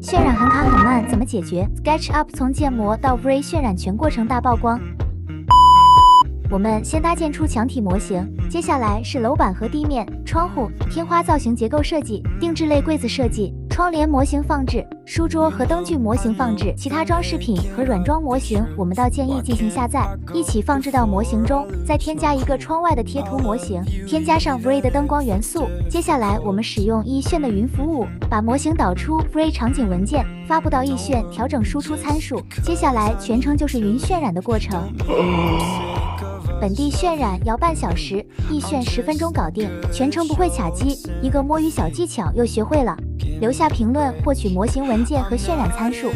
渲染很卡很慢，怎么解决？SketchUp 从建模到 V 渲染全过程大曝光。我们先搭建出墙体模型，接下来是楼板和地面、窗户、天花造型结构设计、定制类柜子设计、窗帘模型放置、书桌和灯具模型放置、其他装饰品和软装模型，我们到建议进行下载，一起放置到模型中，再添加一个窗外的贴图模型，添加上 V 的灯光元素。接下来我们使用易炫的云服务，把模型导出 V 场景文件，发布到易炫，调整输出参数。接下来全程就是云渲染的过程。本地渲染要半小时，易炫十分钟搞定，全程不会卡机。一个摸鱼小技巧又学会了，留下评论获取模型文件和渲染参数。